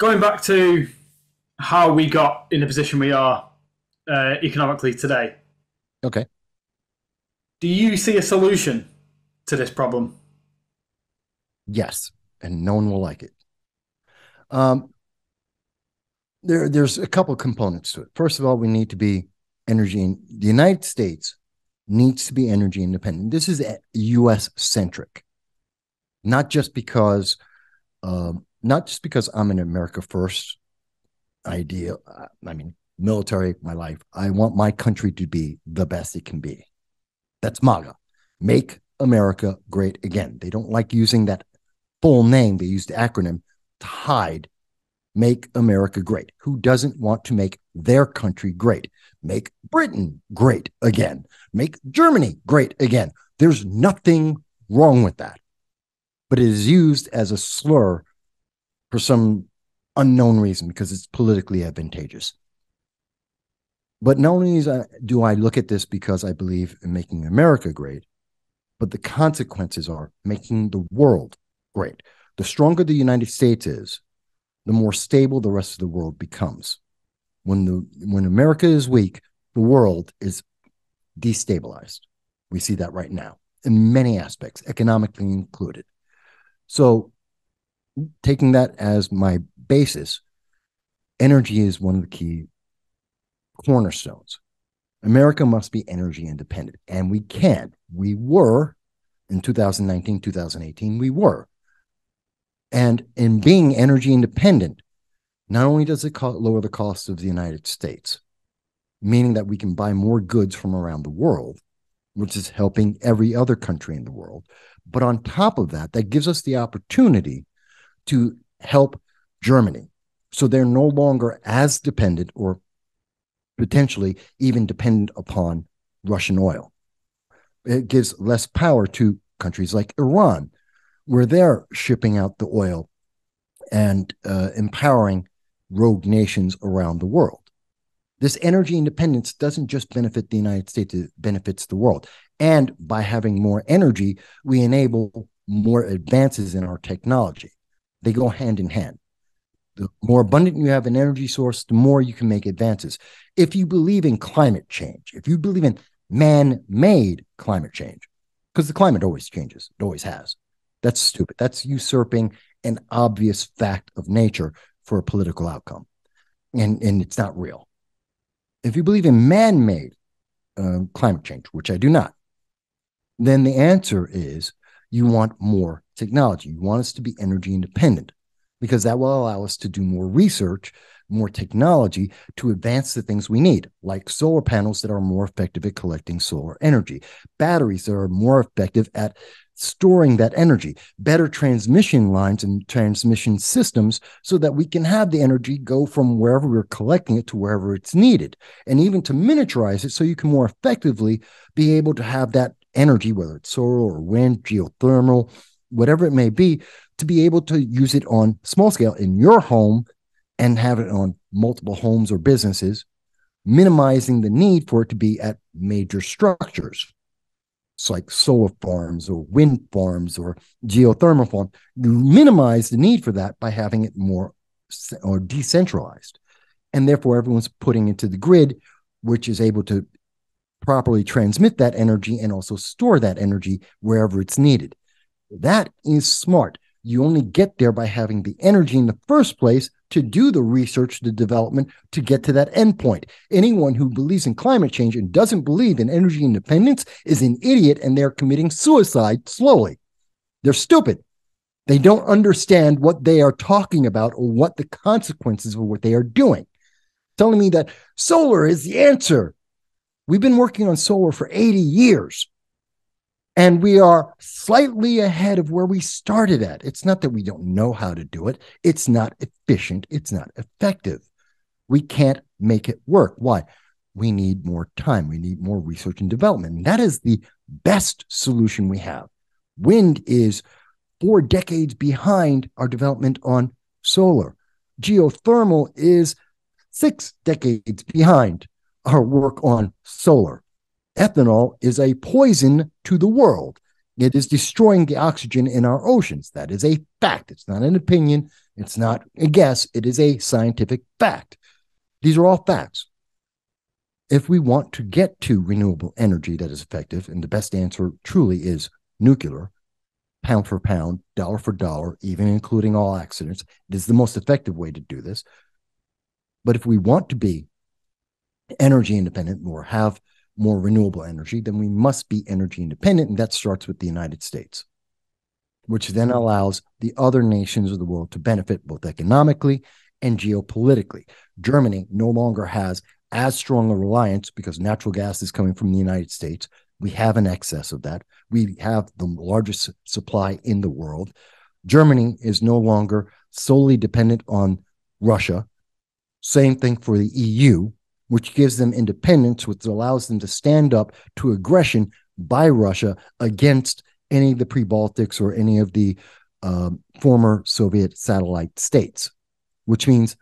going back to how we got in the position we are uh, economically today. Okay. Do you see a solution to this problem? Yes, and no one will like it. Um, there, there's a couple components to it. First of all, we need to be energy in the United States needs to be energy independent. This is U.S. centric, not just because, um, not just because I'm an America first idea. Uh, I mean, military, my life. I want my country to be the best it can be. That's MAGA. Make America great again. They don't like using that full name. They use the acronym to hide Make America Great. Who doesn't want to make their country great? Make Britain great again. Make Germany great again. There's nothing wrong with that. But it is used as a slur for some unknown reason because it's politically advantageous. But not only uh, do I look at this because I believe in making America great, but the consequences are making the world great. The stronger the United States is, the more stable the rest of the world becomes. When the when America is weak, the world is destabilized. We see that right now in many aspects, economically included. So, taking that as my basis, energy is one of the key cornerstones. America must be energy independent, and we can. We were in 2019, 2018, we were. And in being energy independent, not only does it lower the cost of the United States, meaning that we can buy more goods from around the world, which is helping every other country in the world, but on top of that, that gives us the opportunity to help Germany. So they're no longer as dependent or potentially even dependent upon Russian oil. It gives less power to countries like Iran, where they're shipping out the oil and uh, empowering rogue nations around the world. This energy independence doesn't just benefit the United States, it benefits the world. And by having more energy, we enable more advances in our technology. They go hand in hand. The more abundant you have an energy source, the more you can make advances. If you believe in climate change, if you believe in man made climate change, because the climate always changes, it always has. That's stupid. That's usurping an obvious fact of nature for a political outcome. And, and it's not real. If you believe in man made um, climate change, which I do not, then the answer is you want more technology. You want us to be energy independent because that will allow us to do more research, more technology to advance the things we need, like solar panels that are more effective at collecting solar energy, batteries that are more effective at storing that energy, better transmission lines and transmission systems so that we can have the energy go from wherever we're collecting it to wherever it's needed, and even to miniaturize it so you can more effectively be able to have that energy, whether it's solar or wind, geothermal, whatever it may be, to be able to use it on small scale in your home and have it on multiple homes or businesses, minimizing the need for it to be at major structures It's like solar farms or wind farms or geothermal farms. You minimize the need for that by having it more or decentralized. And therefore, everyone's putting into the grid, which is able to properly transmit that energy and also store that energy wherever it's needed. That is smart. You only get there by having the energy in the first place to do the research, the development to get to that endpoint. Anyone who believes in climate change and doesn't believe in energy independence is an idiot and they're committing suicide slowly. They're stupid. They don't understand what they are talking about or what the consequences of what they are doing. Telling me that solar is the answer. We've been working on solar for 80 years. And we are slightly ahead of where we started at. It's not that we don't know how to do it, it's not efficient, it's not effective. We can't make it work. Why? We need more time, we need more research and development. And that is the best solution we have. Wind is four decades behind our development on solar. Geothermal is six decades behind our work on solar ethanol is a poison to the world. It is destroying the oxygen in our oceans. That is a fact. It's not an opinion. It's not a guess, it is a scientific fact. These are all facts. If we want to get to renewable energy that is effective, and the best answer truly is nuclear, pound for pound, dollar for dollar, even including all accidents, it is the most effective way to do this. But if we want to be energy independent or have more renewable energy, then we must be energy independent. And that starts with the United States, which then mm-hmm. allows the other nations of the world to benefit both economically and geopolitically. Germany no longer has as strong a reliance because natural gas is coming from the United States. We have an excess of that. We have the largest supply in the world. Germany is no longer solely dependent on Russia. Same thing for the EU, which gives them independence, which allows them to stand up to aggression by Russia against any of the pre Baltics or any of the uh, former Soviet satellite states, which means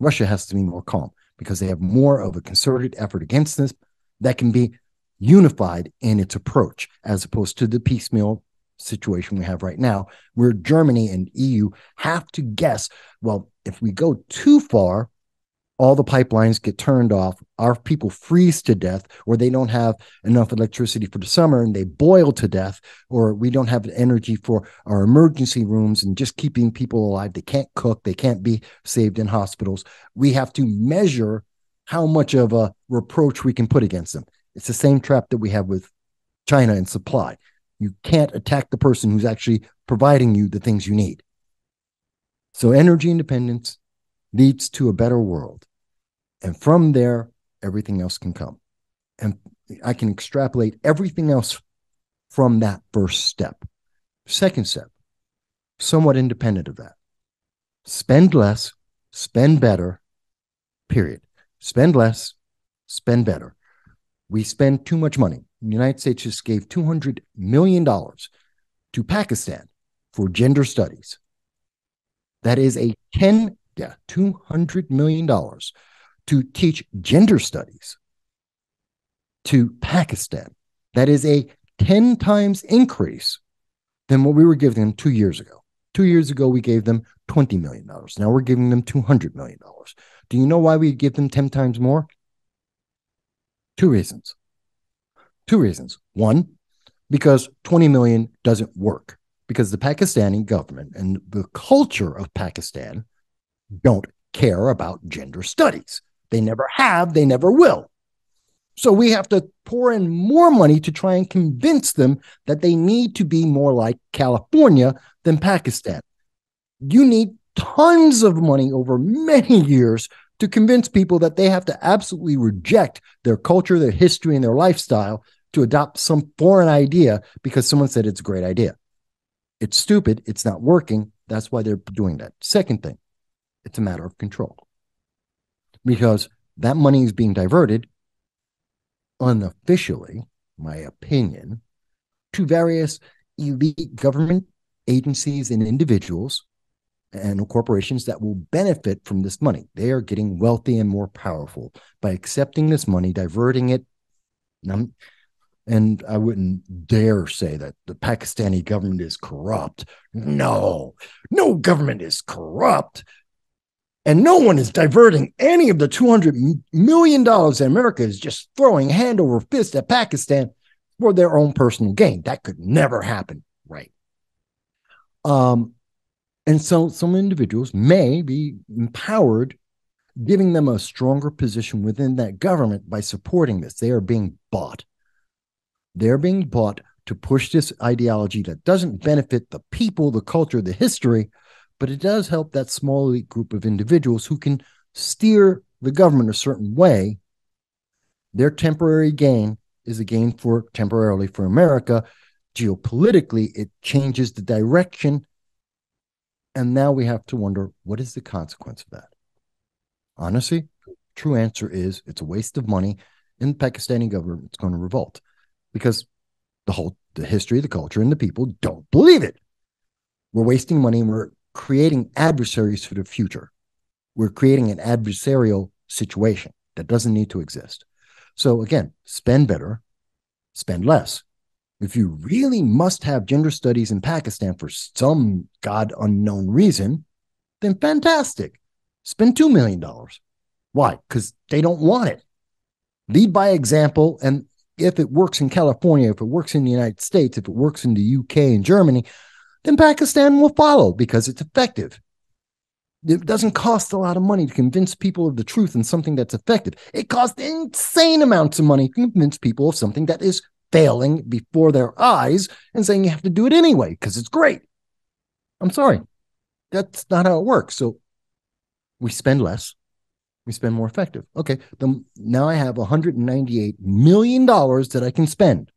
Russia has to be more calm because they have more of a concerted effort against this that can be unified in its approach as opposed to the piecemeal situation we have right now where Germany and EU have to guess well if we go too far all the pipelines get turned off our people freeze to death or they don't have enough electricity for the summer and they boil to death or we don't have energy for our emergency rooms and just keeping people alive they can't cook they can't be saved in hospitals we have to measure how much of a reproach we can put against them it's the same trap that we have with China and supply. You can't attack the person who's actually providing you the things you need. So, energy independence leads to a better world. And from there, everything else can come. And I can extrapolate everything else from that first step. Second step, somewhat independent of that. Spend less, spend better, period. Spend less, spend better. We spend too much money. The United States just gave $200 million to Pakistan for gender studies. That is a 10, yeah, $200 million to teach gender studies to Pakistan. That is a 10 times increase than what we were giving them two years ago. Two years ago, we gave them $20 million. Now we're giving them $200 million. Do you know why we give them 10 times more? Two reasons. Two reasons. One, because 20 million doesn't work because the Pakistani government and the culture of Pakistan don't care about gender studies. They never have, they never will. So we have to pour in more money to try and convince them that they need to be more like California than Pakistan. You need tons of money over many years to convince people that they have to absolutely reject their culture, their history, and their lifestyle to adopt some foreign idea because someone said it's a great idea. It's stupid. It's not working. That's why they're doing that. Second thing, it's a matter of control because that money is being diverted unofficially, my opinion, to various elite government agencies and individuals and corporations that will benefit from this money. They are getting wealthy and more powerful by accepting this money, diverting it. And I wouldn't dare say that the Pakistani government is corrupt. No, no government is corrupt. And no one is diverting any of the $200 million that America is just throwing hand over fist at Pakistan for their own personal gain. That could never happen, right? Um, and so some individuals may be empowered, giving them a stronger position within that government by supporting this. They are being bought. They're being bought to push this ideology that doesn't benefit the people, the culture, the history, but it does help that small elite group of individuals who can steer the government a certain way. Their temporary gain is a gain for temporarily for America. Geopolitically, it changes the direction and now we have to wonder what is the consequence of that? Honestly, true answer is it's a waste of money, and the Pakistani government is going to revolt because the whole the history, the culture, and the people don't believe it. We're wasting money and we're creating adversaries for the future. We're creating an adversarial situation that doesn't need to exist. So again, spend better, spend less. If you really must have gender studies in Pakistan for some God unknown reason, then fantastic. Spend $2 million. Why? Because they don't want it. Lead by example. And if it works in California, if it works in the United States, if it works in the UK and Germany, then Pakistan will follow because it's effective. It doesn't cost a lot of money to convince people of the truth and something that's effective. It costs insane amounts of money to convince people of something that is failing before their eyes and saying you have to do it anyway because it's great. I'm sorry. That's not how it works. So we spend less, we spend more effective. Okay, then now I have 198 million dollars that I can spend.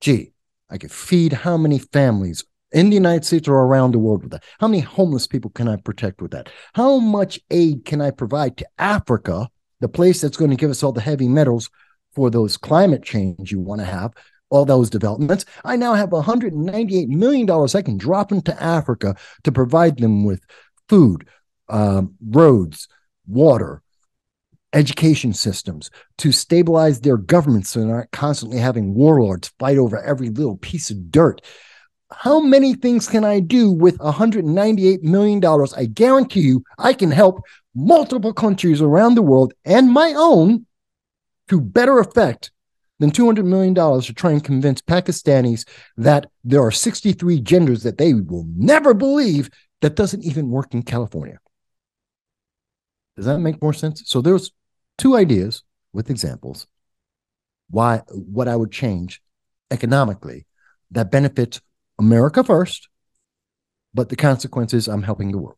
Gee, I could feed how many families in the United States or around the world with that? How many homeless people can I protect with that? How much aid can I provide to Africa, the place that's going to give us all the heavy metals for those climate change you want to have, all those developments? I now have $198 million I can drop into Africa to provide them with food, um, roads, water, education systems to stabilize their governments so they're not constantly having warlords fight over every little piece of dirt how many things can I do with $198 million? I guarantee you I can help multiple countries around the world and my own to better effect than $200 million to try and convince Pakistanis that there are 63 genders that they will never believe that doesn't even work in California. Does that make more sense? So there's two ideas with examples why what I would change economically that benefits America first, but the consequences I'm helping the world.